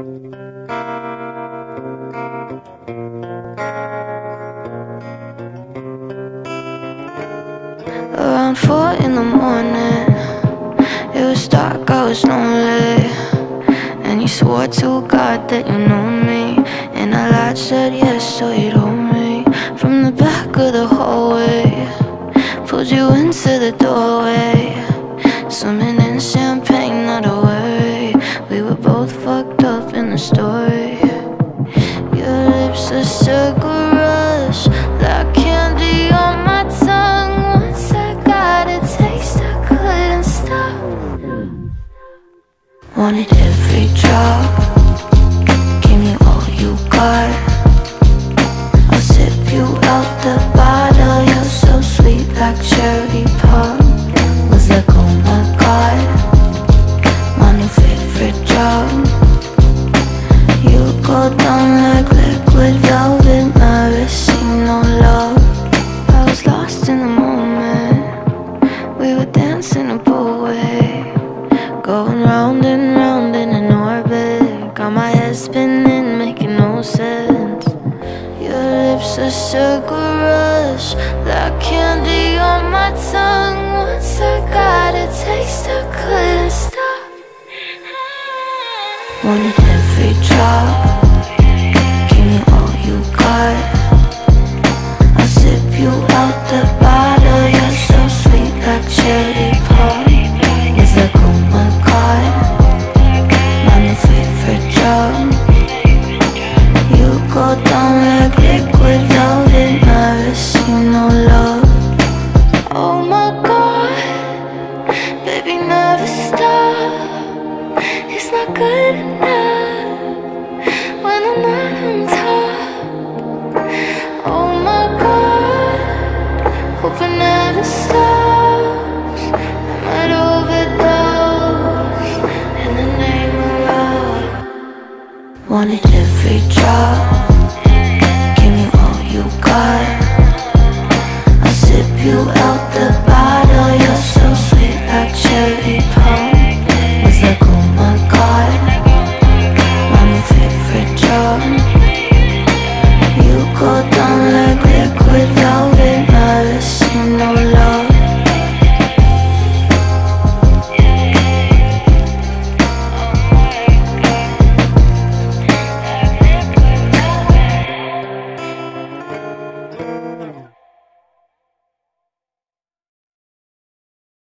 Around four in the morning It was dark, I was lonely. And you swore to God that you knew me. And I lied, said yes, so you told me. From the back of the hallway Pulled you into the doorway Your lips are sugar rush Like candy on my tongue. Once I got a taste, I couldn't stop. Wanted every drop. Give me all you got. I'll sip you out the bottle. You're so sweet like cherry pop. Was like, oh my god. My new favorite drug go down like liquid velvet Maraschino love. I was lost in the moment. We were dancing a way. Going round and round in an orbit. Got my head spinning, making no sense. Your lips are sugar rush Like candy on my tongue Once I got a taste, I couldn't stop Wanted every drop wanted every drop. Give me all you got. I sip you out the